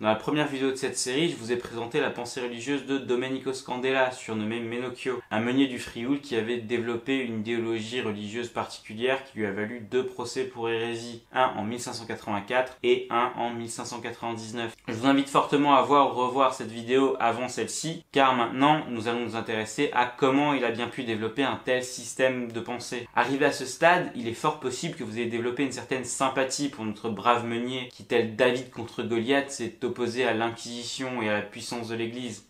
Dans la première vidéo de cette série, je vous ai présenté la pensée religieuse de Domenico Scandella, surnommé Menocchio, un meunier du Frioul qui avait développé une idéologie religieuse particulière qui lui a valu deux procès pour hérésie, un en 1584 et un en 1599. Je vous invite fortement à voir ou revoir cette vidéo avant celle-ci, car maintenant nous allons nous intéresser à comment il a bien pu développer un tel système de pensée. Arrivé à ce stade, il est fort possible que vous ayez développé une certaine sympathie pour notre brave meunier qui, tel David contre Goliath, s'est opposé à l'Inquisition et à la puissance de l'Église.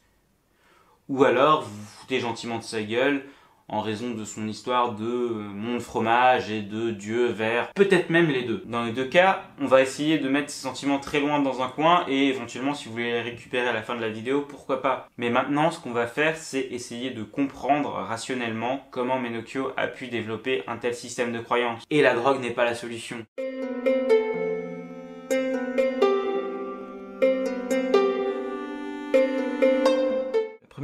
Ou alors, vous vous foutez gentiment de sa gueule en raison de son histoire de euh, mon fromage et de Dieu vert, peut-être même les deux. Dans les deux cas, on va essayer de mettre ses sentiments très loin dans un coin et éventuellement si vous voulez les récupérer à la fin de la vidéo, pourquoi pas. Mais maintenant, ce qu'on va faire, c'est essayer de comprendre rationnellement comment Menocchio a pu développer un tel système de croyance. Et la drogue n'est pas la solution.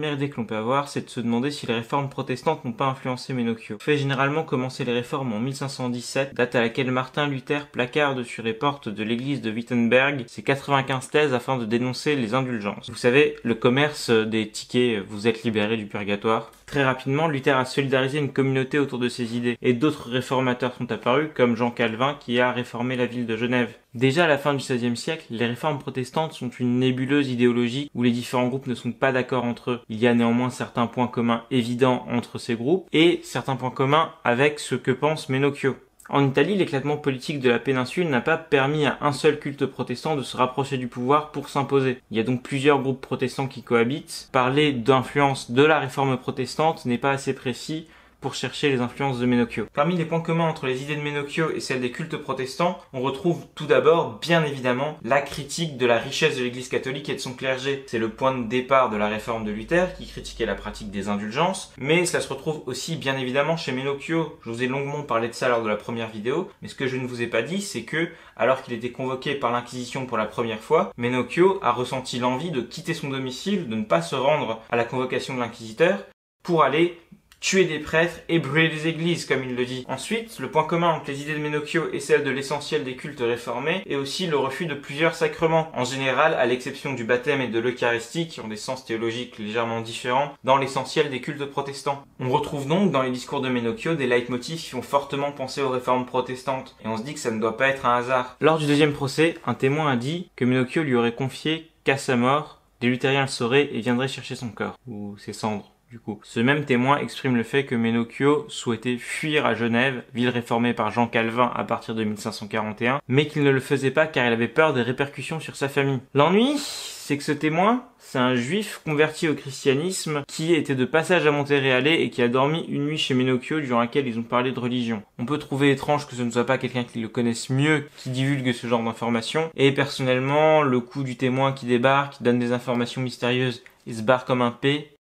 Première idée que l'on peut avoir, c'est de se demander si les réformes protestantes n'ont pas influencé Menocchio. fait généralement commencer les réformes en 1517, date à laquelle Martin Luther placarde sur les portes de l'église de Wittenberg ses 95 thèses afin de dénoncer les indulgences. Vous savez, le commerce des tickets vous êtes libéré du purgatoire. Très rapidement, Luther a solidarisé une communauté autour de ses idées, et d'autres réformateurs sont apparus, comme Jean Calvin qui a réformé la ville de Genève. Déjà à la fin du XVIe siècle, les réformes protestantes sont une nébuleuse idéologie où les différents groupes ne sont pas d'accord entre eux. Il y a néanmoins certains points communs évidents entre ces groupes, et certains points communs avec ce que pense Menocchio. En Italie, l'éclatement politique de la péninsule n'a pas permis à un seul culte protestant de se rapprocher du pouvoir pour s'imposer. Il y a donc plusieurs groupes protestants qui cohabitent. Parler d'influence de la réforme protestante n'est pas assez précis chercher les influences de Menocchio. Parmi les points communs entre les idées de Menocchio et celles des cultes protestants, on retrouve tout d'abord, bien évidemment, la critique de la richesse de l'église catholique et de son clergé. C'est le point de départ de la réforme de Luther, qui critiquait la pratique des indulgences, mais cela se retrouve aussi, bien évidemment, chez Menocchio. Je vous ai longuement parlé de ça lors de la première vidéo, mais ce que je ne vous ai pas dit, c'est que, alors qu'il était convoqué par l'Inquisition pour la première fois, Menocchio a ressenti l'envie de quitter son domicile, de ne pas se rendre à la convocation de l'inquisiteur, pour aller tuer des prêtres et brûler des églises, comme il le dit. Ensuite, le point commun entre les idées de Menocchio et celles de l'essentiel des cultes réformés est aussi le refus de plusieurs sacrements, en général à l'exception du baptême et de l'Eucharistie, qui ont des sens théologiques légèrement différents, dans l'essentiel des cultes protestants. On retrouve donc dans les discours de Menocchio des leitmotifs qui font fortement penser aux réformes protestantes, et on se dit que ça ne doit pas être un hasard. Lors du deuxième procès, un témoin a dit que Menocchio lui aurait confié qu'à sa mort, des luthériens le sauraient et viendraient chercher son corps, ou ses cendres. Du coup, ce même témoin exprime le fait que Menocchio souhaitait fuir à Genève, ville réformée par Jean Calvin à partir de 1541, mais qu'il ne le faisait pas car il avait peur des répercussions sur sa famille. L'ennui, c'est que ce témoin, c'est un juif converti au christianisme qui était de passage à Montéréal et qui a dormi une nuit chez Menocchio durant laquelle ils ont parlé de religion. On peut trouver étrange que ce ne soit pas quelqu'un qui le connaisse mieux qui divulgue ce genre d'informations, et personnellement, le coup du témoin qui débarque, qui donne des informations mystérieuses, il se barre comme un P,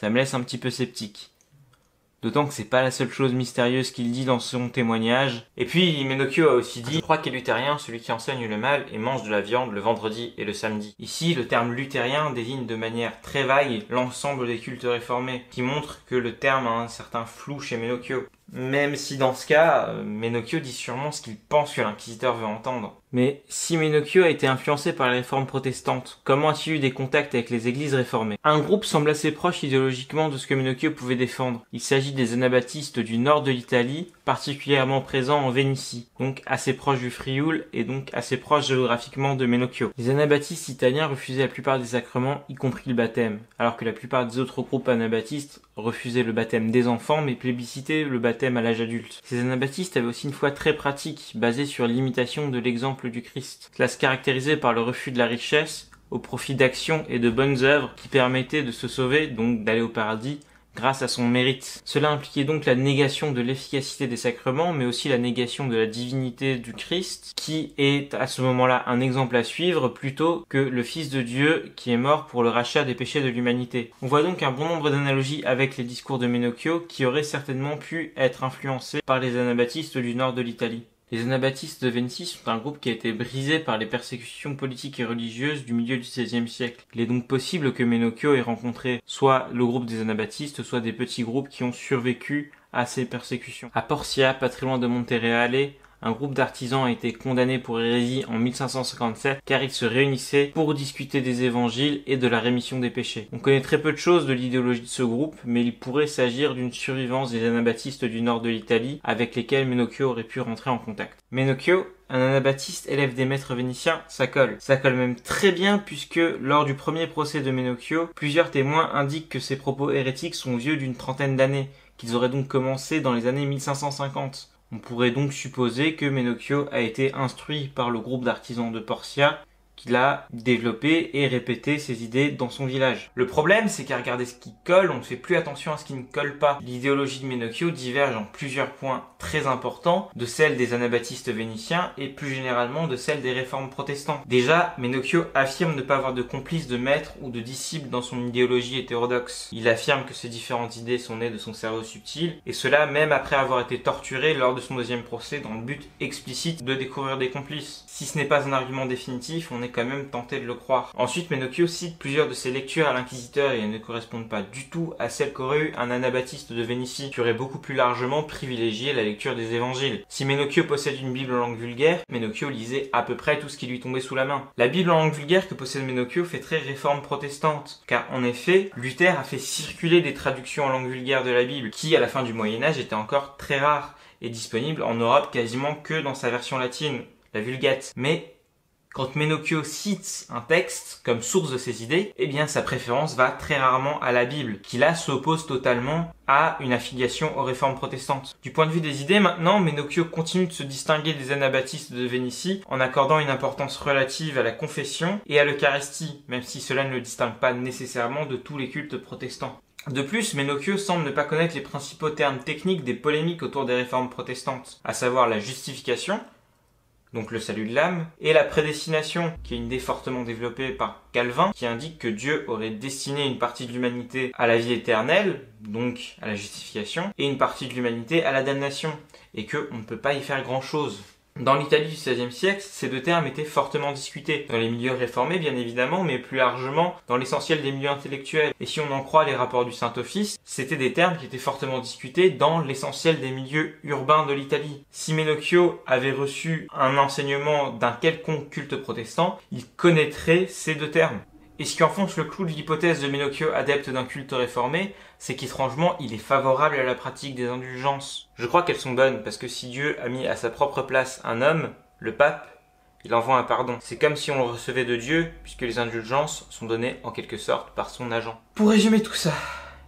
ça me laisse un petit peu sceptique. D'autant que c'est pas la seule chose mystérieuse qu'il dit dans son témoignage. Et puis, Menocchio a aussi dit, je crois qu'est luthérien celui qui enseigne le mal et mange de la viande le vendredi et le samedi. Ici, le terme luthérien désigne de manière très vague l'ensemble des cultes réformés, qui montre que le terme a un certain flou chez Menocchio. Même si dans ce cas, euh, Menocchio dit sûrement ce qu'il pense que l'inquisiteur veut entendre. Mais si Menocchio a été influencé par les réformes protestantes, comment a-t-il eu des contacts avec les églises réformées? Un groupe semble assez proche idéologiquement de ce que Menocchio pouvait défendre. Il s'agit des anabaptistes du nord de l'Italie, particulièrement présents en Vénitie, donc assez proche du Frioul et donc assez proche géographiquement de Menocchio. Les anabaptistes italiens refusaient la plupart des sacrements, y compris le baptême, alors que la plupart des autres groupes anabaptistes refusaient le baptême des enfants mais plébiscitaient le baptême à l'âge adulte. Ces anabaptistes avaient aussi une foi très pratique, basée sur l'imitation de l'exemple du Christ. Cela se caractérisait par le refus de la richesse au profit d'actions et de bonnes œuvres qui permettaient de se sauver, donc d'aller au paradis, grâce à son mérite. Cela impliquait donc la négation de l'efficacité des sacrements, mais aussi la négation de la divinité du Christ, qui est à ce moment-là un exemple à suivre plutôt que le Fils de Dieu qui est mort pour le rachat des péchés de l'humanité. On voit donc un bon nombre d'analogies avec les discours de Menocchio qui auraient certainement pu être influencés par les anabaptistes du nord de l'Italie. Les anabaptistes de Vénitie sont un groupe qui a été brisé par les persécutions politiques et religieuses du milieu du XVIe siècle. Il est donc possible que Menocchio ait rencontré soit le groupe des anabaptistes, soit des petits groupes qui ont survécu à ces persécutions. À Porcia, pas très loin de Montereale, un groupe d'artisans a été condamné pour hérésie en 1557 car ils se réunissaient pour discuter des évangiles et de la rémission des péchés. On connaît très peu de choses de l'idéologie de ce groupe, mais il pourrait s'agir d'une survivance des anabaptistes du nord de l'Italie avec lesquels Menocchio aurait pu rentrer en contact. Menocchio un anabaptiste élève des maîtres vénitiens, ça colle. Ça colle même très bien puisque lors du premier procès de Menocchio, plusieurs témoins indiquent que ses propos hérétiques sont vieux d'une trentaine d'années, qu'ils auraient donc commencé dans les années 1550. On pourrait donc supposer que Menocchio a été instruit par le groupe d'artisans de Porcia qu'il a développé et répété ses idées dans son village. Le problème, c'est qu'à regarder ce qui colle, on ne fait plus attention à ce qui ne colle pas. L'idéologie de Menocchio diverge en plusieurs points très importants de celle des anabaptistes vénitiens et plus généralement de celle des réformes protestants. Déjà, Menocchio affirme ne pas avoir de complice de maître ou de disciple dans son idéologie hétérodoxe. Il affirme que ces différentes idées sont nées de son cerveau subtil, et cela même après avoir été torturé lors de son deuxième procès dans le but explicite de découvrir des complices. Si ce n'est pas un argument définitif, on est quand même tenté de le croire. Ensuite, Menocchio cite plusieurs de ses lectures à l'inquisiteur et elles ne correspondent pas du tout à celles qu'aurait eu un anabaptiste de Vénitie, qui aurait beaucoup plus largement privilégié la lecture des évangiles. Si Menocchio possède une Bible en langue vulgaire, Menocchio lisait à peu près tout ce qui lui tombait sous la main. La Bible en langue vulgaire que possède Menocchio fait très réforme protestante, car en effet, Luther a fait circuler des traductions en langue vulgaire de la Bible, qui à la fin du Moyen Âge étaient encore très rares et disponibles en Europe quasiment que dans sa version latine, la Vulgate. Mais quand Menocchio cite un texte comme source de ses idées, eh bien sa préférence va très rarement à la Bible, qui là s'oppose totalement à une affiliation aux réformes protestantes. Du point de vue des idées, maintenant, Menocchio continue de se distinguer des anabaptistes de Vénitie en accordant une importance relative à la confession et à l'Eucharistie, même si cela ne le distingue pas nécessairement de tous les cultes protestants. De plus, Menocchio semble ne pas connaître les principaux termes techniques des polémiques autour des réformes protestantes, à savoir la justification, donc le salut de l'âme, et la prédestination, qui est une idée fortement développée par Calvin, qui indique que Dieu aurait destiné une partie de l'humanité à la vie éternelle, donc à la justification, et une partie de l'humanité à la damnation, et qu'on ne peut pas y faire grand-chose. Dans l'Italie du XVIe siècle, ces deux termes étaient fortement discutés, dans les milieux réformés bien évidemment, mais plus largement dans l'essentiel des milieux intellectuels. Et si on en croit les rapports du Saint-Office, c'était des termes qui étaient fortement discutés dans l'essentiel des milieux urbains de l'Italie. Si Menocchio avait reçu un enseignement d'un quelconque culte protestant, il connaîtrait ces deux termes. Et ce qui enfonce le clou de l'hypothèse de Menocchio adepte d'un culte réformé, c'est qu'étrangement, il est favorable à la pratique des indulgences. Je crois qu'elles sont bonnes, parce que si Dieu a mis à sa propre place un homme, le pape, il envoie un pardon. C'est comme si on le recevait de Dieu, puisque les indulgences sont données en quelque sorte par son agent. Pour résumer tout ça,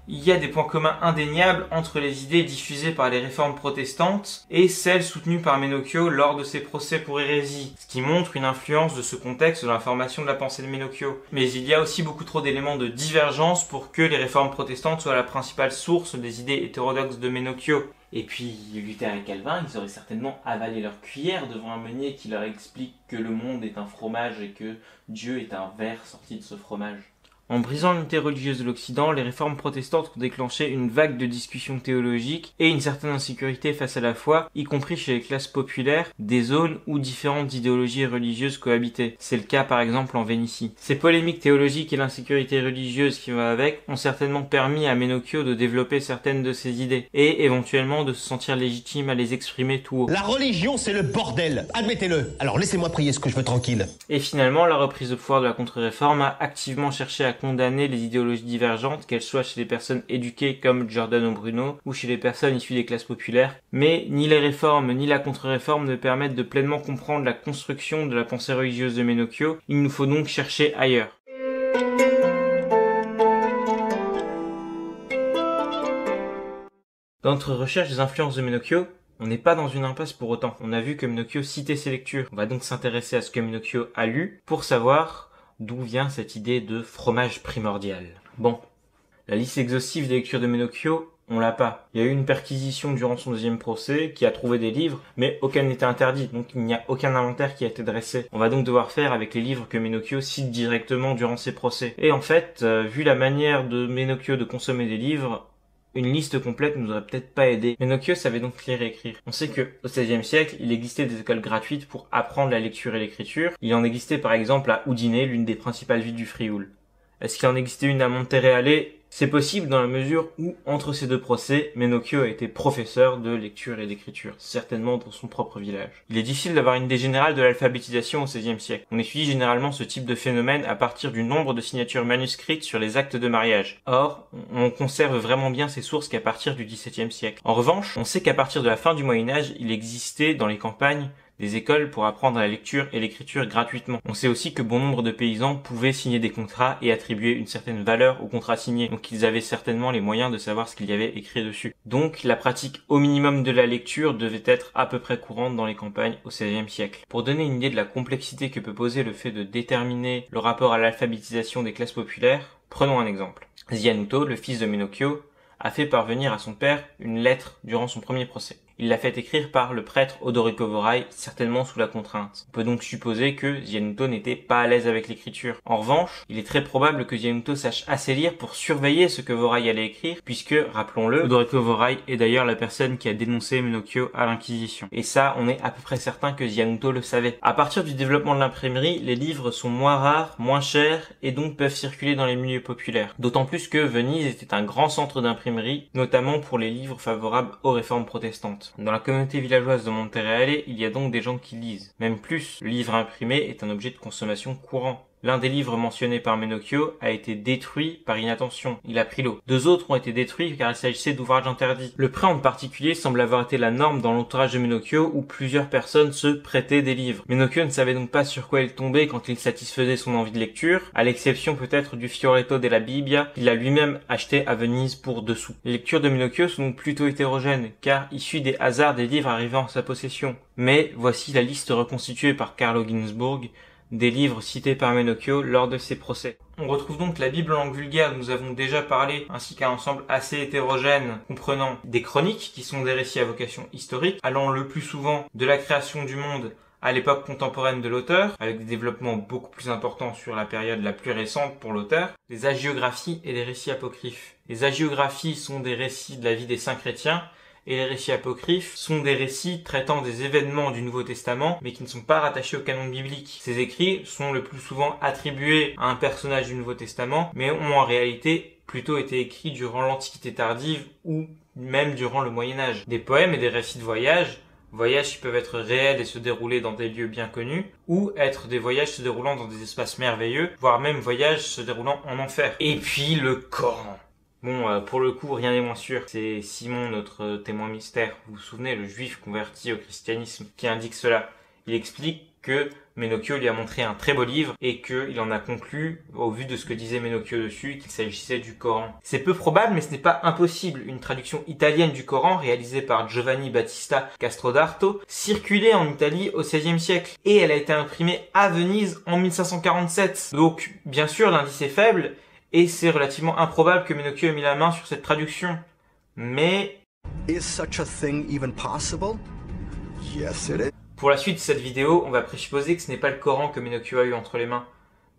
il y a des points communs indéniables entre les idées diffusées par les réformes protestantes et celles soutenues par Menocchio lors de ses procès pour hérésie, ce qui montre une influence de ce contexte dans la formation de la pensée de Menocchio. Mais il y a aussi beaucoup trop d'éléments de divergence pour que les réformes protestantes soient la principale source des idées hétérodoxes de Menocchio. Et puis Luther et Calvin, ils auraient certainement avalé leur cuillère devant un meunier qui leur explique que le monde est un fromage et que Dieu est un verre sorti de ce fromage. En brisant l'unité religieuse de l'Occident, les réformes protestantes ont déclenché une vague de discussions théologiques et une certaine insécurité face à la foi, y compris chez les classes populaires, des zones où différentes idéologies religieuses cohabitaient. C'est le cas par exemple en Vénitie. Ces polémiques théologiques et l'insécurité religieuse qui va avec ont certainement permis à Menocchio de développer certaines de ses idées et éventuellement de se sentir légitime à les exprimer tout haut. La religion c'est le bordel, admettez-le. Alors laissez-moi prier ce que je veux tranquille? Et finalement, la reprise de pouvoir de la contre-réforme a activement cherché à condamner les idéologies divergentes, qu'elles soient chez les personnes éduquées comme Giordano Bruno ou chez les personnes issues des classes populaires. Mais ni les réformes ni la contre-réforme ne permettent de pleinement comprendre la construction de la pensée religieuse de Menocchio. Il nous faut donc chercher ailleurs. Dans notre recherche des influences de Menocchio, on n'est pas dans une impasse pour autant. On a vu que Menocchio citait ses lectures. On va donc s'intéresser à ce que Menocchio a lu pour savoir d'où vient cette idée de fromage primordial? Bon, la liste exhaustive des lectures de Menocchio, on l'a pas. Il y a eu une perquisition durant son deuxième procès qui a trouvé des livres, mais aucun n'était interdit, donc il n'y a aucun inventaire qui a été dressé. On va donc devoir faire avec les livres que Menocchio cite directement durant ses procès. Et en fait, euh, vu la manière de Menocchio de consommer des livres, une liste complète nous aurait peut-être pas aidé. Menocchio savait donc lire et écrire. On sait que au XVIe siècle, il existait des écoles gratuites pour apprendre la lecture et l'écriture. Il en existait par exemple à Udine, l'une des principales villes du Frioul. Est-ce qu'il en existait une à Montereale C'est possible dans la mesure où, entre ces deux procès, Menocchio a été professeur de lecture et d'écriture, certainement dans son propre village. Il est difficile d'avoir une idée générale de l'alphabétisation au XVIe siècle. On étudie généralement ce type de phénomène à partir du nombre de signatures manuscrites sur les actes de mariage. Or, on conserve vraiment bien ces sources qu'à partir du XVIIe siècle. En revanche, on sait qu'à partir de la fin du Moyen Âge, il existait dans les campagnes des écoles pour apprendre la lecture et l'écriture gratuitement. On sait aussi que bon nombre de paysans pouvaient signer des contrats et attribuer une certaine valeur aux contrats signés, donc ils avaient certainement les moyens de savoir ce qu'il y avait écrit dessus. Donc la pratique au minimum de la lecture devait être à peu près courante dans les campagnes au XVIe siècle. Pour donner une idée de la complexité que peut poser le fait de déterminer le rapport à l'alphabétisation des classes populaires, prenons un exemple. Zianuto, le fils de Menocchio, a fait parvenir à son père une lettre durant son premier procès. Il l'a fait écrire par le prêtre Odorico Vorai, certainement sous la contrainte. On peut donc supposer que Zianuto n'était pas à l'aise avec l'écriture. En revanche, il est très probable que Zianuto sache assez lire pour surveiller ce que Vorai allait écrire, puisque, rappelons-le, Odorico Vorai est d'ailleurs la personne qui a dénoncé Menocchio à l'Inquisition. Et ça, on est à peu près certain que Zianuto le savait. À partir du développement de l'imprimerie, les livres sont moins rares, moins chers, et donc peuvent circuler dans les milieux populaires. D'autant plus que Venise était un grand centre d'imprimerie, notamment pour les livres favorables aux réformes protestantes. Dans la communauté villageoise de Montereale, il y a donc des gens qui lisent. Même plus, le livre imprimé est un objet de consommation courant. L'un des livres mentionnés par Menocchio a été détruit par inattention. Il a pris l'eau. Deux autres ont été détruits car il s'agissait d'ouvrages interdits. Le prêt en particulier semble avoir été la norme dans l'entourage de Menocchio où plusieurs personnes se prêtaient des livres. Menocchio ne savait donc pas sur quoi il tombait quand il satisfaisait son envie de lecture, à l'exception peut-être du Fioretto della Bibbia qu'il a lui-même acheté à Venise pour deux sous. Les lectures de Menocchio sont donc plutôt hétérogènes car issues des hasards des livres arrivant en sa possession. Mais voici la liste reconstituée par Carlo Ginzburg des livres cités par Menocchio lors de ses procès. On retrouve donc la Bible en langue vulgaire, nous avons déjà parlé, ainsi qu'un ensemble assez hétérogène comprenant des chroniques, qui sont des récits à vocation historique, allant le plus souvent de la création du monde à l'époque contemporaine de l'auteur, avec des développements beaucoup plus importants sur la période la plus récente pour l'auteur, des hagiographies et des récits apocryphes. Les hagiographies sont des récits de la vie des saints chrétiens, et les récits apocryphes sont des récits traitant des événements du Nouveau Testament, mais qui ne sont pas rattachés au canon biblique. Ces écrits sont le plus souvent attribués à un personnage du Nouveau Testament, mais ont en réalité plutôt été écrits durant l'Antiquité tardive ou même durant le Moyen Âge. Des poèmes et des récits de voyage voyages qui peuvent être réels et se dérouler dans des lieux bien connus, ou être des voyages se déroulant dans des espaces merveilleux, voire même voyages se déroulant en enfer. Et puis le Coran. Bon, euh, pour le coup, rien n'est moins sûr. C'est Simon, notre euh, témoin mystère. Vous vous souvenez, le juif converti au christianisme, qui indique cela. Il explique que Menocchio lui a montré un très beau livre et qu'il en a conclu, au vu de ce que disait Menocchio dessus, qu'il s'agissait du Coran. C'est peu probable, mais ce n'est pas impossible. Une traduction italienne du Coran, réalisée par Giovanni Battista Castrodarto, circulait en Italie au XVIe siècle et elle a été imprimée à Venise en 1547. Donc, bien sûr, l'indice est faible, et c'est relativement improbable que Menocchio ait mis la main sur cette traduction. Mais... Pour la suite de cette vidéo, on va présupposer que ce n'est pas le Coran que Menocchio a eu entre les mains.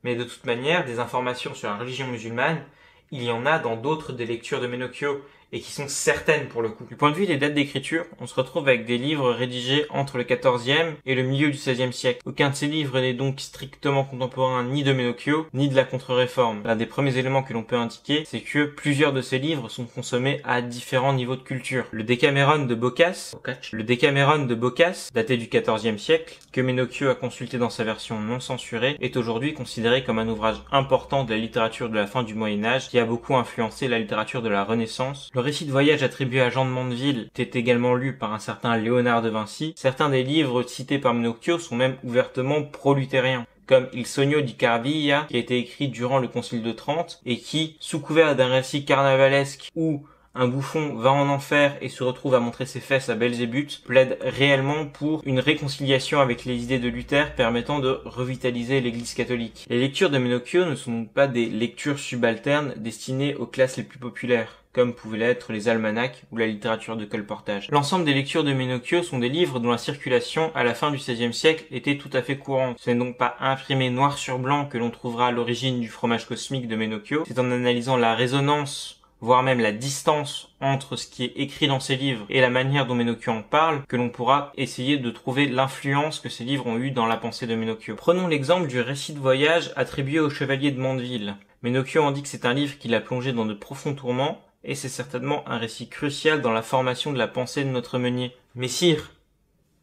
Mais de toute manière, des informations sur la religion musulmane, il y en a dans d'autres des lectures de Menocchio, et qui sont certaines pour le coup. Du point de vue des dates d'écriture, on se retrouve avec des livres rédigés entre le XIVe et le milieu du XVIe siècle. Aucun de ces livres n'est donc strictement contemporain ni de Menocchio, ni de la contre-réforme. L'un des premiers éléments que l'on peut indiquer, c'est que plusieurs de ces livres sont consommés à différents niveaux de culture. Le Decameron de Boccace, le Decameron de Boccace, daté du XIVe siècle, que Menocchio a consulté dans sa version non censurée, est aujourd'hui considéré comme un ouvrage important de la littérature de la fin du Moyen Âge qui a beaucoup influencé la littérature de la Renaissance, récit de voyage attribué à Jean de Mandeville était également lu par un certain Léonard de Vinci. Certains des livres cités par Menocchio sont même ouvertement pro-luthériens comme Il Sogno di Carvilla, qui a été écrit durant le Concile de Trente, et qui, sous couvert d'un récit carnavalesque où un bouffon va en enfer et se retrouve à montrer ses fesses à Belzébuth, plaide réellement pour une réconciliation avec les idées de Luther permettant de revitaliser l'église catholique. Les lectures de Menocchio ne sont pas des lectures subalternes destinées aux classes les plus populaires comme pouvaient l'être les almanachs ou la littérature de colportage. L'ensemble des lectures de Menocchio sont des livres dont la circulation à la fin du XVIe siècle était tout à fait courante. Ce n'est donc pas imprimé noir sur blanc que l'on trouvera l'origine du fromage cosmique de Menocchio, c'est en analysant la résonance voire même la distance entre ce qui est écrit dans ces livres et la manière dont Menocchio en parle, que l'on pourra essayer de trouver l'influence que ces livres ont eu dans la pensée de Menocchio. Prenons l'exemple du récit de voyage attribué au chevalier de Mandeville. Menocchio en dit que c'est un livre qui l'a plongé dans de profonds tourments, et c'est certainement un récit crucial dans la formation de la pensée de notre meunier. Mais sire,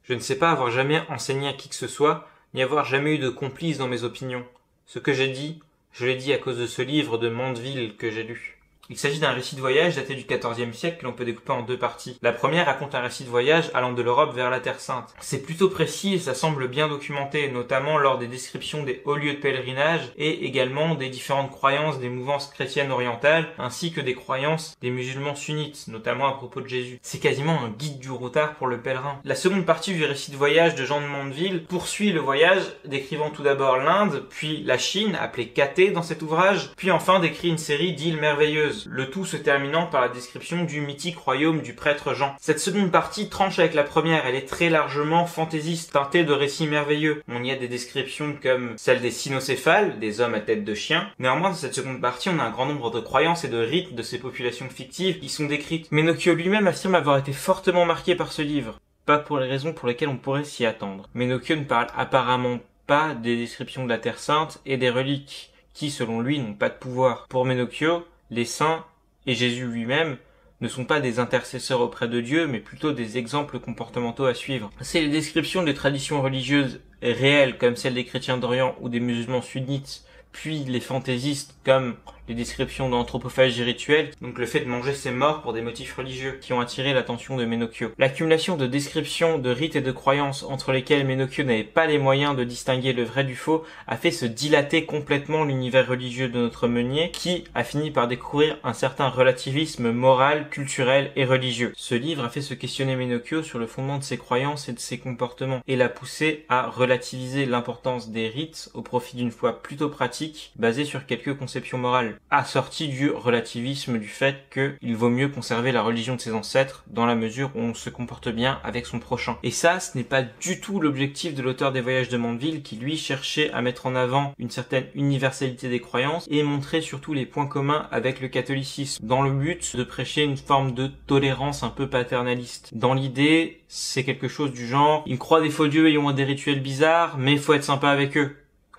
je ne sais pas avoir jamais enseigné à qui que ce soit, ni avoir jamais eu de complice dans mes opinions. Ce que j'ai dit, je l'ai dit à cause de ce livre de Mandeville que j'ai lu. Il s'agit d'un récit de voyage daté du XIVe siècle que l'on peut découper en deux parties. La première raconte un récit de voyage allant de l'Europe vers la Terre Sainte. C'est plutôt précis et ça semble bien documenté, notamment lors des descriptions des hauts lieux de pèlerinage et également des différentes croyances des mouvances chrétiennes orientales ainsi que des croyances des musulmans sunnites, notamment à propos de Jésus. C'est quasiment un guide du routard pour le pèlerin. La seconde partie du récit de voyage de Jean de Mondeville poursuit le voyage décrivant tout d'abord l'Inde, puis la Chine, appelée Cathay dans cet ouvrage, puis enfin décrit une série d'îles merveilleuses le tout se terminant par la description du mythique royaume du prêtre Jean. Cette seconde partie tranche avec la première, elle est très largement fantaisiste, teintée de récits merveilleux. On y a des descriptions comme celle des cynocéphales, des hommes à tête de chien. Néanmoins, dans cette seconde partie, on a un grand nombre de croyances et de rites de ces populations fictives qui sont décrites. Menocchio lui-même affirme avoir été fortement marqué par ce livre. Pas pour les raisons pour lesquelles on pourrait s'y attendre. Menocchio ne parle apparemment pas des descriptions de la Terre Sainte et des reliques, qui selon lui n'ont pas de pouvoir. Pour Menocchio, les saints et Jésus lui-même ne sont pas des intercesseurs auprès de Dieu, mais plutôt des exemples comportementaux à suivre. C'est les descriptions des traditions religieuses réelles, comme celles des chrétiens d'Orient ou des musulmans sunnites, puis les fantaisistes, comme les descriptions d'anthropophagie rituelle, donc le fait de manger ses morts pour des motifs religieux, qui ont attiré l'attention de Menocchio. L'accumulation de descriptions, de rites et de croyances entre lesquelles Menocchio n'avait pas les moyens de distinguer le vrai du faux a fait se dilater complètement l'univers religieux de notre meunier, qui a fini par découvrir un certain relativisme moral, culturel et religieux. Ce livre a fait se questionner Menocchio sur le fondement de ses croyances et de ses comportements, et l'a poussé à relativiser l'importance des rites au profit d'une foi plutôt pratique, basée sur quelques conceptions morales assorti du relativisme du fait qu'il vaut mieux conserver la religion de ses ancêtres dans la mesure où on se comporte bien avec son prochain. Et ça, ce n'est pas du tout l'objectif de l'auteur des voyages de Mandeville qui lui cherchait à mettre en avant une certaine universalité des croyances et montrer surtout les points communs avec le catholicisme dans le but de prêcher une forme de tolérance un peu paternaliste. Dans l'idée, c'est quelque chose du genre, ils croient des faux dieux et ont des rituels bizarres, mais faut être sympa avec eux.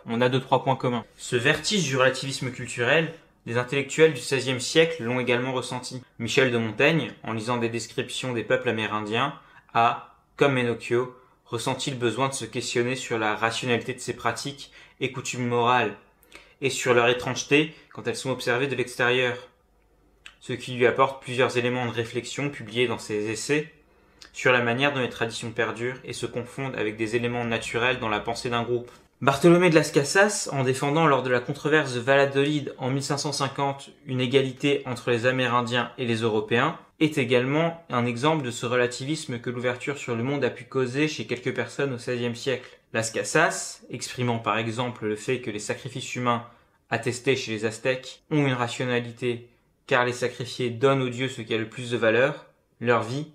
On a deux trois points communs. Ce vertige du relativisme culturel les intellectuels du XVIe siècle l'ont également ressenti. Michel de Montaigne, en lisant des descriptions des peuples amérindiens, a, comme Menocchio, ressenti le besoin de se questionner sur la rationalité de ces pratiques et coutumes morales, et sur leur étrangeté quand elles sont observées de l'extérieur, ce qui lui apporte plusieurs éléments de réflexion publiés dans ses essais sur la manière dont les traditions perdurent et se confondent avec des éléments naturels dans la pensée d'un groupe. Bartholomé de Las Casas, en défendant lors de la controverse de Valladolid en 1550 une égalité entre les Amérindiens et les Européens, est également un exemple de ce relativisme que l'ouverture sur le monde a pu causer chez quelques personnes au XVIe siècle. Las Casas, exprimant par exemple le fait que les sacrifices humains attestés chez les Aztèques ont une rationalité car les sacrifiés donnent aux dieux ce qui a le plus de valeur, leur vie,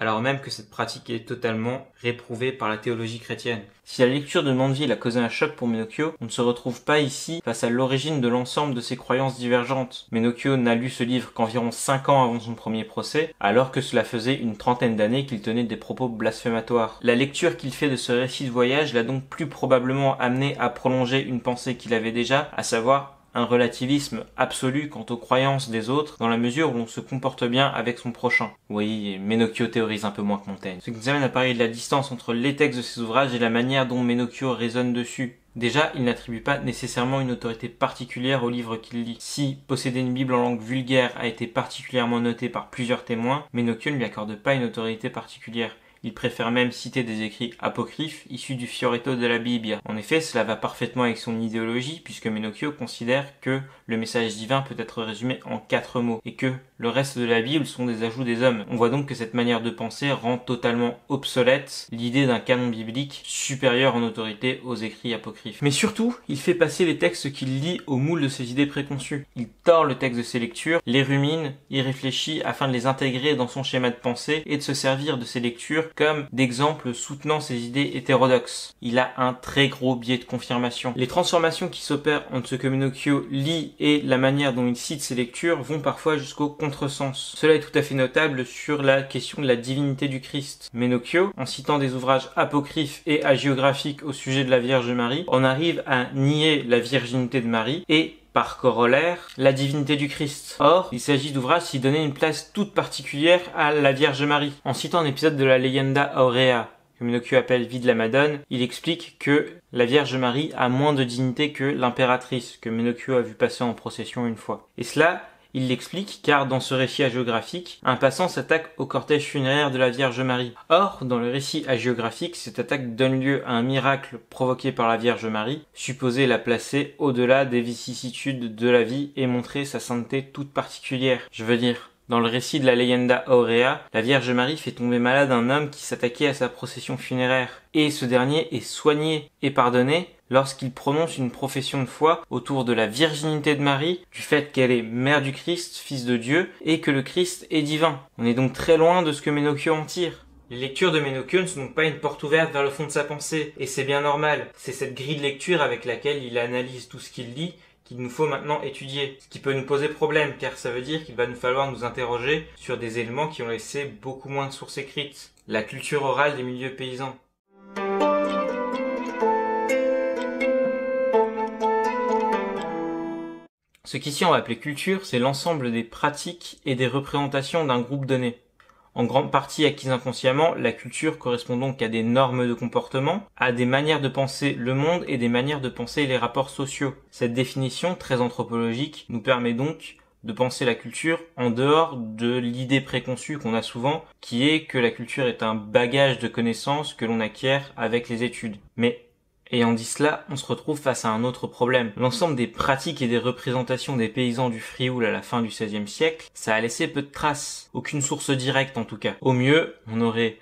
alors même que cette pratique est totalement réprouvée par la théologie chrétienne. Si la lecture de Mandeville a causé un choc pour Menocchio, on ne se retrouve pas ici face à l'origine de l'ensemble de ses croyances divergentes. Menocchio n'a lu ce livre qu'environ 5 ans avant son premier procès, alors que cela faisait une trentaine d'années qu'il tenait des propos blasphématoires. La lecture qu'il fait de ce récit de voyage l'a donc plus probablement amené à prolonger une pensée qu'il avait déjà, à savoir un relativisme absolu quant aux croyances des autres dans la mesure où on se comporte bien avec son prochain. Oui, Menocchio théorise un peu moins que Montaigne. Ce qui nous amène à parler de la distance entre les textes de ses ouvrages et la manière dont Menocchio raisonne dessus. Déjà, il n'attribue pas nécessairement une autorité particulière au livre qu'il lit. Si posséder une Bible en langue vulgaire a été particulièrement noté par plusieurs témoins, Menocchio ne lui accorde pas une autorité particulière. Il préfère même citer des écrits apocryphes issus du fioretto de la Bible. En effet, cela va parfaitement avec son idéologie puisque Menocchio considère que le message divin peut être résumé en quatre mots et que le reste de la Bible sont des ajouts des hommes. On voit donc que cette manière de penser rend totalement obsolète l'idée d'un canon biblique supérieur en autorité aux écrits apocryphes. Mais surtout, il fait passer les textes qu'il lit au moule de ses idées préconçues. Il tord le texte de ses lectures, les rumine, y réfléchit afin de les intégrer dans son schéma de pensée et de se servir de ses lectures comme d'exemples soutenant ses idées hétérodoxes. Il a un très gros biais de confirmation. Les transformations qui s'opèrent entre ce que Menocchio lit et la manière dont il cite ses lectures vont parfois jusqu'au contresens. Cela est tout à fait notable sur la question de la divinité du Christ. Menocchio, en citant des ouvrages apocryphes et hagiographiques au sujet de la Vierge Marie, en arrive à nier la virginité de Marie et par corollaire, la divinité du Christ. Or, il s'agit d'ouvrages qui donnaient une place toute particulière à la Vierge Marie. En citant un épisode de la Leyenda Aurea, que Minocchio appelle Vie de la Madone, il explique que la Vierge Marie a moins de dignité que l'impératrice, que Minocchio a vu passer en procession une fois. Et cela, il l'explique car dans ce récit hagiographique, un passant s'attaque au cortège funéraire de la Vierge Marie. Or, dans le récit hagiographique, cette attaque donne lieu à un miracle provoqué par la Vierge Marie, supposé la placer au-delà des vicissitudes de la vie et montrer sa sainteté toute particulière. Je veux dire, dans le récit de la Leyenda Aurea, la Vierge Marie fait tomber malade un homme qui s'attaquait à sa procession funéraire. Et ce dernier est soigné et pardonné lorsqu'il prononce une profession de foi autour de la virginité de Marie, du fait qu'elle est mère du Christ, fils de Dieu, et que le Christ est divin. On est donc très loin de ce que Menocchio en tire. Les lectures de Menocchio ne sont donc pas une porte ouverte vers le fond de sa pensée, et c'est bien normal. C'est cette grille de lecture avec laquelle il analyse tout ce qu'il lit qu'il nous faut maintenant étudier, ce qui peut nous poser problème, car ça veut dire qu'il va nous falloir nous interroger sur des éléments qui ont laissé beaucoup moins de sources écrites. La culture orale des milieux paysans. Ce qu'ici on va appeler culture, c'est l'ensemble des pratiques et des représentations d'un groupe donné. En grande partie acquise inconsciemment, la culture correspond donc à des normes de comportement, à des manières de penser le monde et des manières de penser les rapports sociaux. Cette définition, très anthropologique, nous permet donc de penser la culture en dehors de l'idée préconçue qu'on a souvent, qui est que la culture est un bagage de connaissances que l'on acquiert avec les études. Ayant dit cela, on se retrouve face à un autre problème. L'ensemble des pratiques et des représentations des paysans du Frioul à la fin du XVIe siècle, ça a laissé peu de traces. Aucune source directe en tout cas. Au mieux, on aurait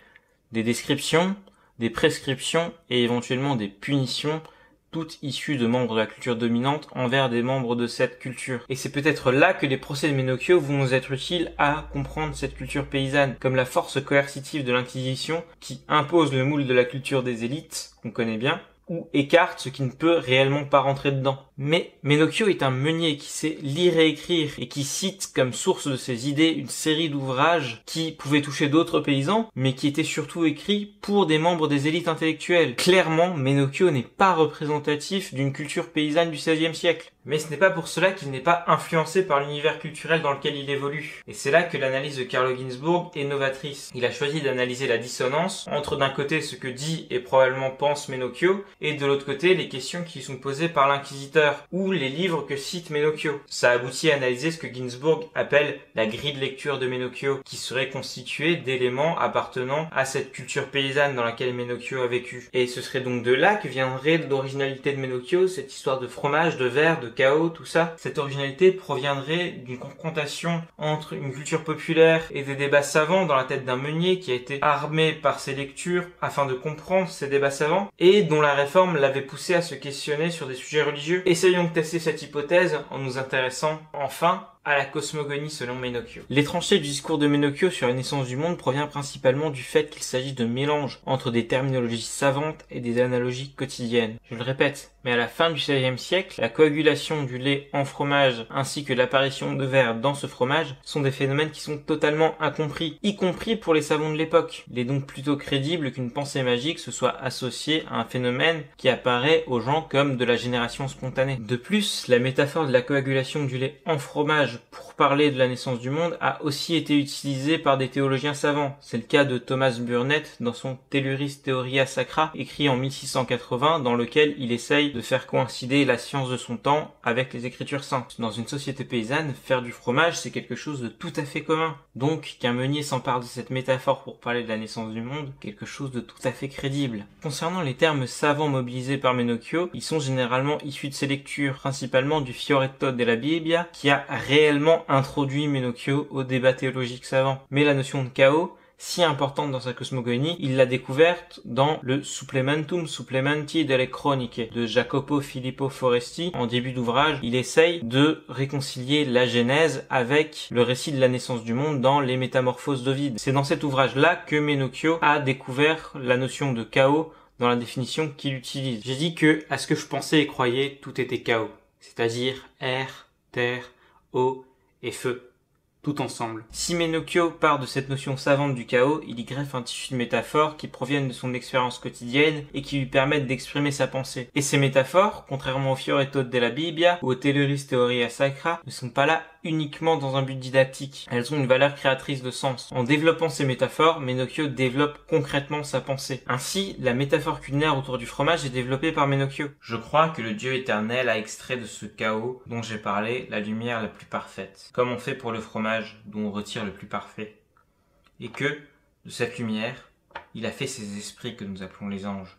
des descriptions, des prescriptions et éventuellement des punitions toutes issues de membres de la culture dominante envers des membres de cette culture. Et c'est peut-être là que les procès de Menocchio vont nous être utiles à comprendre cette culture paysanne, comme la force coercitive de l'Inquisition qui impose le moule de la culture des élites, qu'on connaît bien, ou écarte ce qui ne peut réellement pas rentrer dedans. Mais Menocchio est un meunier qui sait lire et écrire et qui cite comme source de ses idées une série d'ouvrages qui pouvaient toucher d'autres paysans, mais qui étaient surtout écrits pour des membres des élites intellectuelles. Clairement, Menocchio n'est pas représentatif d'une culture paysanne du XVIe siècle. Mais ce n'est pas pour cela qu'il n'est pas influencé par l'univers culturel dans lequel il évolue. Et c'est là que l'analyse de Carlo Ginzburg est novatrice. Il a choisi d'analyser la dissonance entre d'un côté ce que dit et probablement pense Menocchio, et de l'autre côté les questions qui sont posées par l'inquisiteur ou les livres que cite Menocchio. Ça aboutit à analyser ce que Ginsburg appelle la grille de lecture de Menocchio, qui serait constituée d'éléments appartenant à cette culture paysanne dans laquelle Menocchio a vécu. Et ce serait donc de là que viendrait l'originalité de Menocchio, cette histoire de fromage, de verre, de chaos, tout ça. Cette originalité proviendrait d'une confrontation entre une culture populaire et des débats savants dans la tête d'un meunier qui a été armé par ses lectures afin de comprendre ces débats savants et dont la réforme l'avait poussé à se questionner sur des sujets religieux Essayons de tester cette hypothèse en nous intéressant enfin à la cosmogonie selon Menocchio. L'étrangeté du discours de Menocchio sur la naissance du monde provient principalement du fait qu'il s'agit de mélange entre des terminologies savantes et des analogies quotidiennes. Je le répète, mais à la fin du XVIe siècle, la coagulation du lait en fromage ainsi que l'apparition de verre dans ce fromage sont des phénomènes qui sont totalement incompris, y compris pour les savants de l'époque. Il est donc plutôt crédible qu'une pensée magique se soit associée à un phénomène qui apparaît aux gens comme de la génération spontanée. De plus, la métaphore de la coagulation du lait en fromage pour parler de la naissance du monde a aussi été utilisé par des théologiens savants. C'est le cas de Thomas Burnett dans son Telluris Theoria Sacra, écrit en 1680, dans lequel il essaye de faire coïncider la science de son temps avec les écritures saintes. Dans une société paysanne, faire du fromage, c'est quelque chose de tout à fait commun. Donc, qu'un meunier s'empare de cette métaphore pour parler de la naissance du monde, quelque chose de tout à fait crédible. Concernant les termes savants mobilisés par Menocchio, ils sont généralement issus de ses lectures, principalement du Fioretto della Bibbia, qui a réellement introduit Menocchio au débat théologique savant. Mais la notion de chaos, si importante dans sa cosmogonie, il l'a découverte dans le Supplementum Supplementi delle Croniche de Jacopo Filippo Foresti. En début d'ouvrage, il essaye de réconcilier la Genèse avec le récit de la naissance du monde dans les Métamorphoses d'Ovide. C'est dans cet ouvrage-là que Menocchio a découvert la notion de chaos dans la définition qu'il utilise. J'ai dit que, à ce que je pensais et croyais, tout était chaos. C'est-à-dire air, terre, et feu tout ensemble. Si Menocchio part de cette notion savante du chaos, il y greffe un tissu de métaphores qui proviennent de son expérience quotidienne et qui lui permettent d'exprimer sa pensée. Et ces métaphores, contrairement au Fioretto della Bibbia ou au Telluris Theoria Sacra, ne sont pas là uniquement dans un but didactique. Elles ont une valeur créatrice de sens. En développant ces métaphores, Menocchio développe concrètement sa pensée. Ainsi, la métaphore culinaire autour du fromage est développée par Menocchio. Je crois que le Dieu éternel a extrait de ce chaos dont j'ai parlé la lumière la plus parfaite. Comme on fait pour le fromage dont on retire le plus parfait. Et que, de cette lumière, il a fait ces esprits que nous appelons les anges,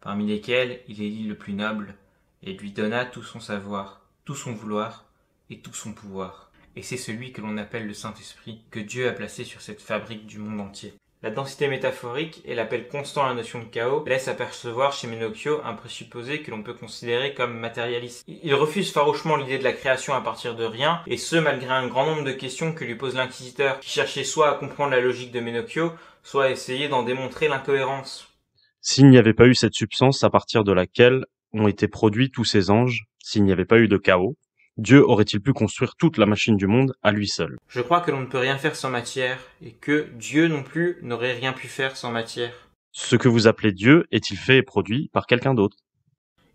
parmi lesquels il élit le plus noble, et lui donna tout son savoir, tout son vouloir, et tout son pouvoir. Et c'est celui que l'on appelle le Saint-Esprit, que Dieu a placé sur cette fabrique du monde entier. La densité métaphorique et l'appel constant à la notion de chaos laissent apercevoir chez Menocchio un présupposé que l'on peut considérer comme matérialiste. Il refuse farouchement l'idée de la création à partir de rien, et ce malgré un grand nombre de questions que lui pose l'inquisiteur, qui cherchait soit à comprendre la logique de Menocchio, soit à essayer d'en démontrer l'incohérence. S'il n'y avait pas eu cette substance à partir de laquelle ont été produits tous ces anges, s'il n'y avait pas eu de chaos, Dieu aurait-il pu construire toute la machine du monde à lui seul? Je crois que l'on ne peut rien faire sans matière, et que Dieu non plus n'aurait rien pu faire sans matière. Ce que vous appelez Dieu est-il fait et produit par quelqu'un d'autre?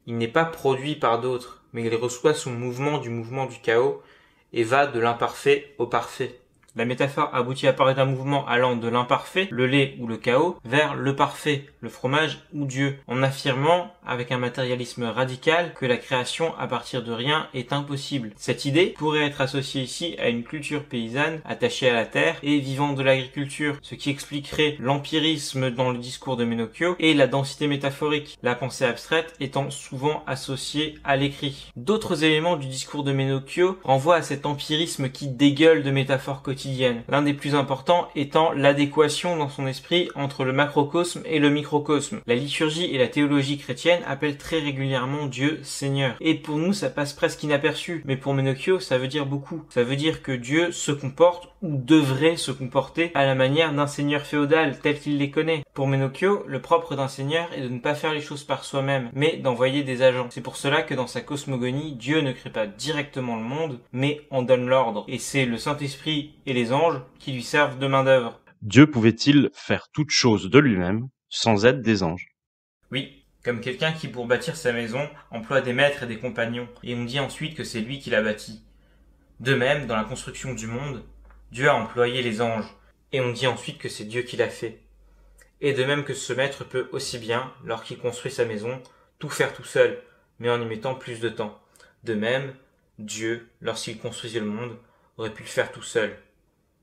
Il n'est pas produit par d'autres, mais il reçoit son mouvement du mouvement du chaos, et va de l'imparfait au parfait. La métaphore aboutit à parler d'un mouvement allant de l'imparfait, le lait ou le chaos, vers le parfait, le fromage ou Dieu, en affirmant, avec un matérialisme radical, que la création à partir de rien est impossible. Cette idée pourrait être associée ici à une culture paysanne attachée à la terre et vivant de l'agriculture, ce qui expliquerait l'empirisme dans le discours de Menocchio et la densité métaphorique, la pensée abstraite étant souvent associée à l'écrit. D'autres éléments du discours de Menocchio renvoient à cet empirisme qui dégueule de métaphores quotidiennes l'un des plus importants étant l'adéquation dans son esprit entre le macrocosme et le microcosme. La liturgie et la théologie chrétienne appellent très régulièrement Dieu Seigneur. Et pour nous, ça passe presque inaperçu, mais pour Menocchio, ça veut dire beaucoup. Ça veut dire que Dieu se comporte ou devrait se comporter à la manière d'un seigneur féodal tel qu'il les connaît. Pour Menocchio, le propre d'un seigneur est de ne pas faire les choses par soi-même, mais d'envoyer des agents. C'est pour cela que dans sa cosmogonie, Dieu ne crée pas directement le monde, mais en donne l'ordre. Et c'est le Saint-Esprit et les anges qui lui servent de main-d'œuvre. Dieu pouvait-il faire toute chose de lui-même sans aide des anges? Oui, comme quelqu'un qui pour bâtir sa maison emploie des maîtres et des compagnons, et on dit ensuite que c'est lui qui l'a bâti. De même, dans la construction du monde, Dieu a employé les anges, et on dit ensuite que c'est Dieu qui l'a fait. Et de même que ce maître peut aussi bien, lorsqu'il construit sa maison, tout faire tout seul, mais en y mettant plus de temps. De même, Dieu, lorsqu'il construisait le monde, aurait pu le faire tout seul,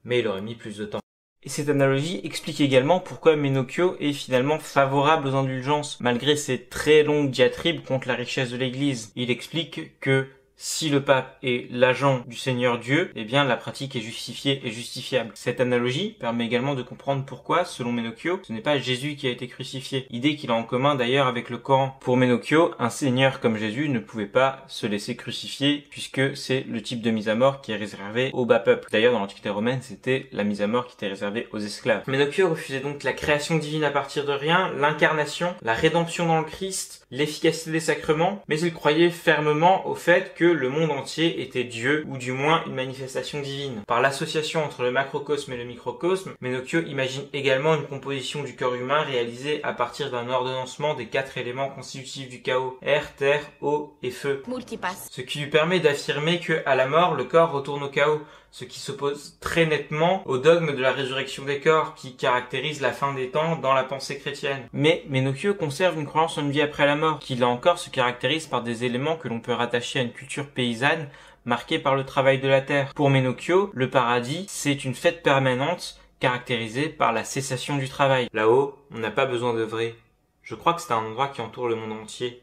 mais il aurait mis plus de temps. Et cette analogie explique également pourquoi Menocchio est finalement favorable aux indulgences, malgré ses très longues diatribes contre la richesse de l'Église. Il explique que si le pape est l'agent du Seigneur Dieu, eh bien la pratique est justifiée et justifiable. Cette analogie permet également de comprendre pourquoi, selon Menocchio, ce n'est pas Jésus qui a été crucifié. Idée qu'il a en commun d'ailleurs avec le Coran. Pour Menocchio, un Seigneur comme Jésus ne pouvait pas se laisser crucifier puisque c'est le type de mise à mort qui est réservé au bas peuple. D'ailleurs, dans l'Antiquité romaine, c'était la mise à mort qui était réservée aux esclaves. Menocchio refusait donc la création divine à partir de rien, l'incarnation, la rédemption dans le Christ, l'efficacité des sacrements, mais il croyait fermement au fait que le monde entier était Dieu, ou du moins une manifestation divine. Par l'association entre le macrocosme et le microcosme, Menocchio imagine également une composition du corps humain réalisée à partir d'un ordonnancement des quatre éléments constitutifs du chaos, air, terre, eau et feu. Multipass. Ce qui lui permet d'affirmer que, à la mort, le corps retourne au chaos, ce qui s'oppose très nettement au dogme de la résurrection des corps qui caractérise la fin des temps dans la pensée chrétienne. Mais Menocchio conserve une croyance en une vie après la mort, qui là encore se caractérise par des éléments que l'on peut rattacher à une culture paysanne marquée par le travail de la terre. Pour Menocchio, le paradis, c'est une fête permanente caractérisée par la cessation du travail. Là-haut, on n'a pas besoin vrai. Je crois que c'est un endroit qui entoure le monde entier,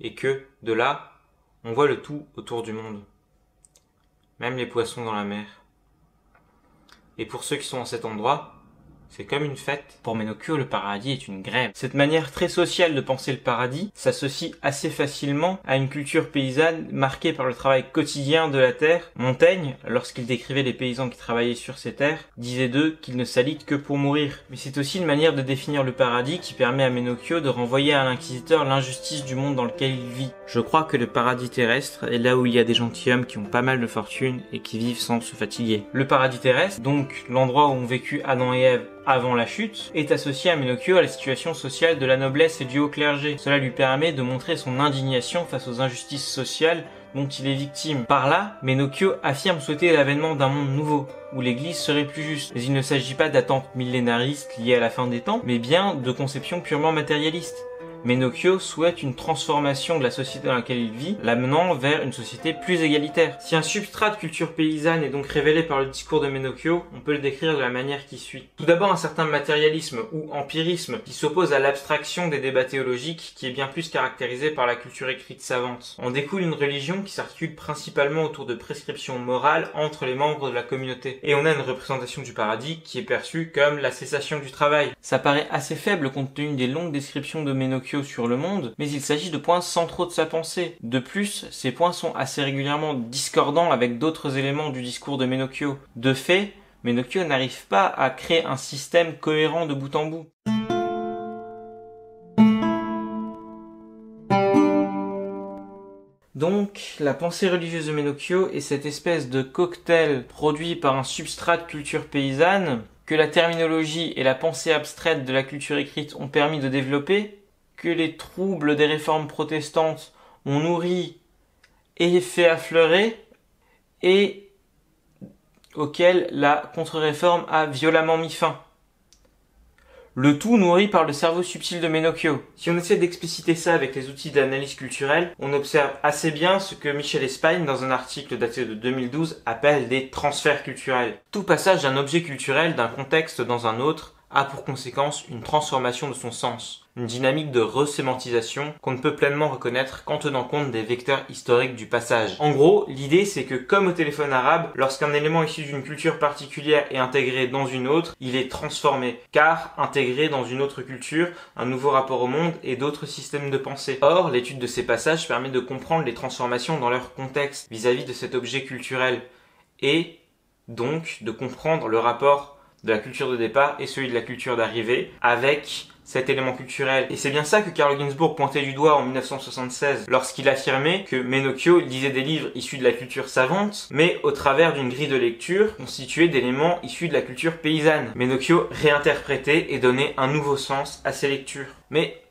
et que, de là, on voit le tout autour du monde même les poissons dans la mer. Et pour ceux qui sont en cet endroit, c'est comme une fête. Pour Menocchio, le paradis est une grève. Cette manière très sociale de penser le paradis s'associe assez facilement à une culture paysanne marquée par le travail quotidien de la terre. Montaigne, lorsqu'il décrivait les paysans qui travaillaient sur ces terres, disait d'eux qu'ils ne s'alitent que pour mourir. Mais c'est aussi une manière de définir le paradis qui permet à Menocchio de renvoyer à l'inquisiteur l'injustice du monde dans lequel il vit. Je crois que le paradis terrestre est là où il y a des gentilshommes qui ont pas mal de fortune et qui vivent sans se fatiguer. Le paradis terrestre, donc l'endroit où ont vécu Adam et Ève avant la chute, est associé à Menocchio à la situation sociale de la noblesse et du haut clergé. Cela lui permet de montrer son indignation face aux injustices sociales dont il est victime. Par là, Menocchio affirme souhaiter l'avènement d'un monde nouveau, où l'église serait plus juste. Mais il ne s'agit pas d'attentes millénaristes liées à la fin des temps, mais bien de conceptions purement matérialistes. Menocchio souhaite une transformation de la société dans laquelle il vit, l'amenant vers une société plus égalitaire. Si un substrat de culture paysanne est donc révélé par le discours de Menocchio, on peut le décrire de la manière qui suit. Tout d'abord un certain matérialisme ou empirisme qui s'oppose à l'abstraction des débats théologiques qui est bien plus caractérisé par la culture écrite savante. On découle une religion qui s'articule principalement autour de prescriptions morales entre les membres de la communauté. Et on a une représentation du paradis qui est perçue comme la cessation du travail. Ça paraît assez faible compte tenu des longues descriptions de Menocchio sur le monde, mais il s'agit de points centraux de sa pensée. De plus, ces points sont assez régulièrement discordants avec d'autres éléments du discours de Menocchio. De fait, Menocchio n'arrive pas à créer un système cohérent de bout en bout. Donc, la pensée religieuse de Menocchio est cette espèce de cocktail produit par un substrat de culture paysanne que la terminologie et la pensée abstraite de la culture écrite ont permis de développer, que les troubles des réformes protestantes ont nourri et fait affleurer, et auquel la contre-réforme a violemment mis fin. Le tout nourri par le cerveau subtil de Menocchio. Si on essaie d'expliciter ça avec les outils d'analyse culturelle, on observe assez bien ce que Michel Espagne, dans un article daté de 2012, appelle des transferts culturels. Tout passage d'un objet culturel d'un contexte dans un autre a pour conséquence une transformation de son sens, une dynamique de resémantisation qu'on ne peut pleinement reconnaître qu'en tenant compte des vecteurs historiques du passage. En gros, l'idée c'est que comme au téléphone arabe, lorsqu'un élément issu d'une culture particulière est intégré dans une autre, il est transformé, car intégré dans une autre culture, un nouveau rapport au monde et d'autres systèmes de pensée. Or, l'étude de ces passages permet de comprendre les transformations dans leur contexte vis-à-vis -vis de cet objet culturel et donc de comprendre le rapport de la culture de départ et celui de la culture d'arrivée avec cet élément culturel. Et c'est bien ça que Carl Ginsburg pointait du doigt en 1976 lorsqu'il affirmait que Menocchio lisait des livres issus de la culture savante, mais au travers d'une grille de lecture constituée d'éléments issus de la culture paysanne. Menocchio réinterprétait et donnait un nouveau sens à ses lectures. Mais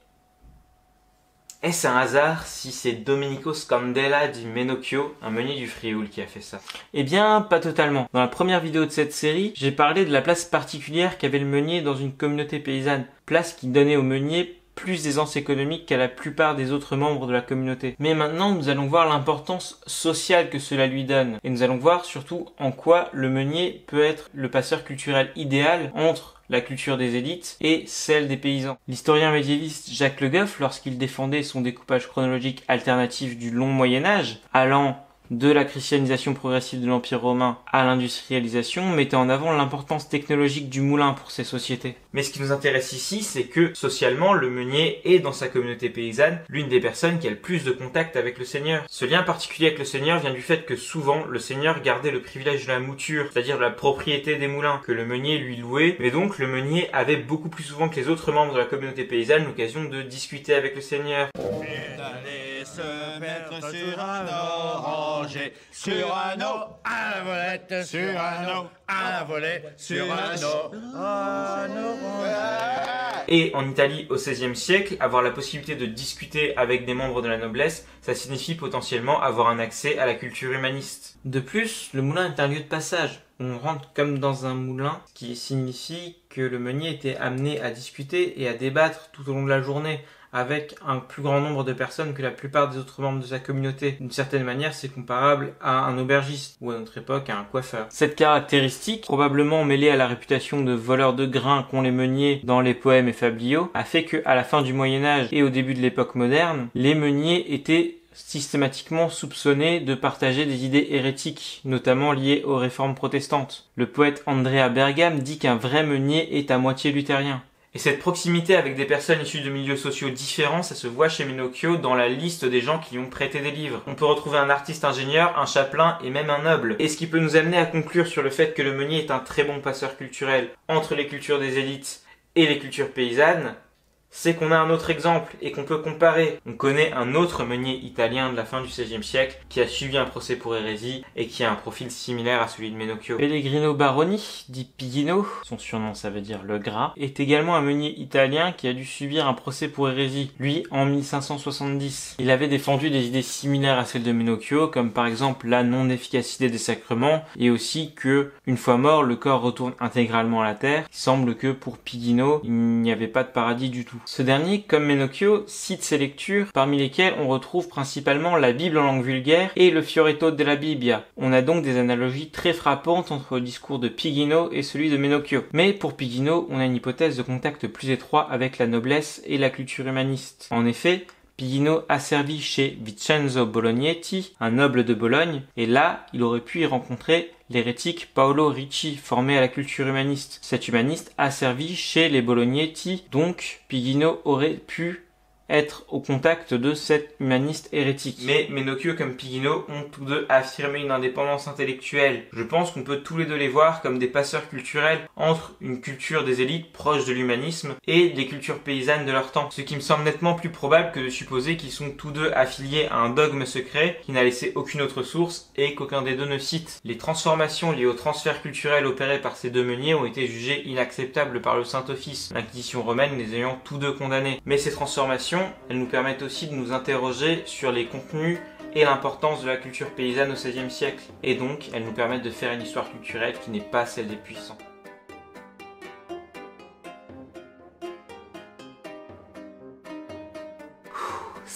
est-ce un hasard si c'est Domenico Scandella di Menocchio, un meunier du Frioul, qui a fait ça? Eh bien, pas totalement. Dans la première vidéo de cette série, j'ai parlé de la place particulière qu'avait le meunier dans une communauté paysanne. Place qui donnait au meunier plus d'aisance économique qu'à la plupart des autres membres de la communauté. Mais maintenant, nous allons voir l'importance sociale que cela lui donne. Et nous allons voir surtout en quoi le meunier peut être le passeur culturel idéal entre la culture des élites et celle des paysans. L'historien médiéviste Jacques Le Goff, lorsqu'il défendait son découpage chronologique alternatif du long Moyen Âge, allant de la christianisation progressive de l'Empire romain à l'industrialisation mettait en avant l'importance technologique du moulin pour ces sociétés. Mais ce qui nous intéresse ici, c'est que socialement, le meunier est dans sa communauté paysanne l'une des personnes qui a le plus de contact avec le seigneur. Ce lien particulier avec le seigneur vient du fait que souvent le seigneur gardait le privilège de la mouture, c'est-à-dire de la propriété des moulins, que le meunier lui louait, mais donc le meunier avait beaucoup plus souvent que les autres membres de la communauté paysanne l'occasion de discuter avec le seigneur oranger, sur un eau, un volette, sur un eau, un volet, sur un eau, Et en Italie, au XVIe siècle, avoir la possibilité de discuter avec des membres de la noblesse, ça signifie potentiellement avoir un accès à la culture humaniste. De plus, le moulin est un lieu de passage. On rentre comme dans un moulin, ce qui signifie que le meunier était amené à discuter et à débattre tout au long de la journée avec un plus grand nombre de personnes que la plupart des autres membres de sa communauté. D'une certaine manière, c'est comparable à un aubergiste ou à notre époque à un coiffeur. Cette caractéristique, probablement mêlée à la réputation de voleur de grains qu'ont les meuniers dans les poèmes et fabliaux, a fait que à la fin du Moyen Âge et au début de l'époque moderne, les meuniers étaient systématiquement soupçonné de partager des idées hérétiques, notamment liées aux réformes protestantes. Le poète Andrea Bergam dit qu'un vrai meunier est à moitié luthérien. Et cette proximité avec des personnes issues de milieux sociaux différents, ça se voit chez Minocchio dans la liste des gens qui lui ont prêté des livres. On peut retrouver un artiste ingénieur, un chapelain et même un noble. Et ce qui peut nous amener à conclure sur le fait que le meunier est un très bon passeur culturel entre les cultures des élites et les cultures paysannes, c'est qu'on a un autre exemple et qu'on peut comparer. On connaît un autre meunier italien de la fin du XVIe siècle qui a suivi un procès pour hérésie et qui a un profil similaire à celui de Menocchio. Pellegrino Baroni, dit Pigino, son surnom ça veut dire le gras, est également un meunier italien qui a dû subir un procès pour hérésie, lui en 1570. Il avait défendu des idées similaires à celles de Menocchio, comme par exemple la non-efficacité des sacrements et aussi que, une fois mort, le corps retourne intégralement à la terre. Il semble que pour Pigino, il n'y avait pas de paradis du tout. Ce dernier, comme Menocchio, cite ses lectures, parmi lesquelles on retrouve principalement la Bible en langue vulgaire et le Fioretto della Bibbia. On a donc des analogies très frappantes entre le discours de Pigino et celui de Menocchio. Mais pour Pigino, on a une hypothèse de contact plus étroit avec la noblesse et la culture humaniste. En effet, Pigino a servi chez Vincenzo Bolognetti, un noble de Bologne, et là, il aurait pu y rencontrer l'hérétique Paolo Ricci, formé à la culture humaniste. Cet humaniste a servi chez les Bolognetti, donc Pigino aurait pu être au contact de cet humaniste hérétique. Mais Menocchio comme Pigino ont tous deux affirmé une indépendance intellectuelle. Je pense qu'on peut tous les deux les voir comme des passeurs culturels entre une culture des élites proche de l'humanisme et des cultures paysannes de leur temps. Ce qui me semble nettement plus probable que de supposer qu'ils sont tous deux affiliés à un dogme secret qui n'a laissé aucune autre source et qu'aucun des deux ne cite. Les transformations liées au transfert culturel opéré par ces deux meuniers ont été jugées inacceptables par le Saint-Office, l'inquisition romaine les ayant tous deux condamnés. Mais ces transformations elles nous permettent aussi de nous interroger sur les contenus et l'importance de la culture paysanne au XVIe siècle. Et donc, elles nous permettent de faire une histoire culturelle qui n'est pas celle des puissants.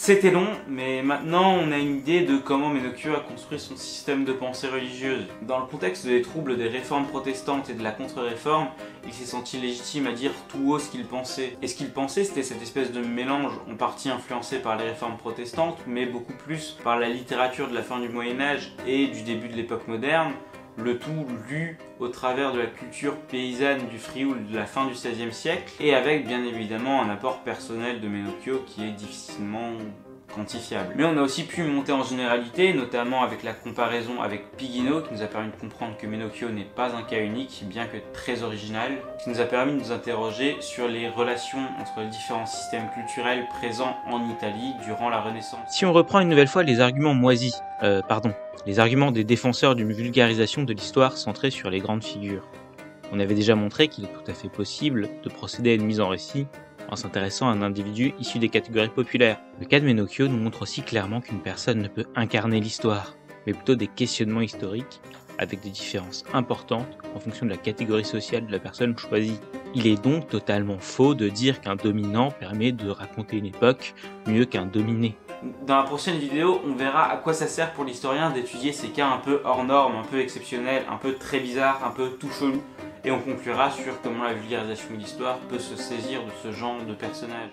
C'était long, mais maintenant on a une idée de comment Menocchio a construit son système de pensée religieuse. Dans le contexte des troubles des réformes protestantes et de la contre-réforme, il s'est senti légitime à dire tout haut ce qu'il pensait. Et ce qu'il pensait, c'était cette espèce de mélange, en partie influencé par les réformes protestantes, mais beaucoup plus par la littérature de la fin du Moyen Âge et du début de l'époque moderne, le tout lu au travers de la culture paysanne du Frioul de la fin du XVIe siècle, et avec bien évidemment un apport personnel de Menocchio qui est difficilement quantifiable. Mais on a aussi pu monter en généralité, notamment avec la comparaison avec Pigino, qui nous a permis de comprendre que Menocchio n'est pas un cas unique, bien que très original, qui nous a permis de nous interroger sur les relations entre les différents systèmes culturels présents en Italie durant la Renaissance. Si on reprend une nouvelle fois les arguments moisis, euh, pardon, les arguments des défenseurs d'une vulgarisation de l'histoire centrée sur les grandes figures. On avait déjà montré qu'il est tout à fait possible de procéder à une mise en récit en s'intéressant à un individu issu des catégories populaires. Le cas de Menocchio nous montre aussi clairement qu'une personne ne peut incarner l'histoire, mais plutôt des questionnements historiques avec des différences importantes en fonction de la catégorie sociale de la personne choisie. Il est donc totalement faux de dire qu'un dominant permet de raconter une époque mieux qu'un dominé. Dans la prochaine vidéo, on verra à quoi ça sert pour l'historien d'étudier ces cas un peu hors normes, un peu exceptionnels, un peu très bizarres, un peu tout chelou. Et on conclura sur comment la vulgarisation de l'histoire peut se saisir de ce genre de personnage.